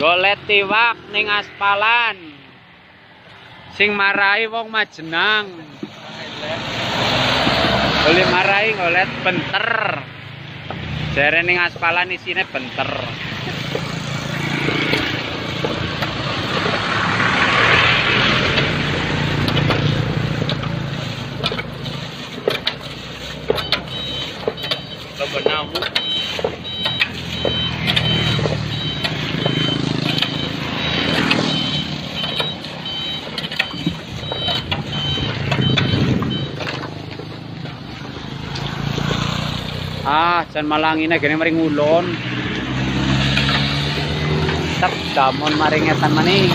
Golet tiwak ning aspalan. Sing marai wong Majenang. Boleh marai golet benter. Jare ning aspalan isine benter. Kebenamu. ah jan malangi gini maring ulon tetap damon maring etan maning.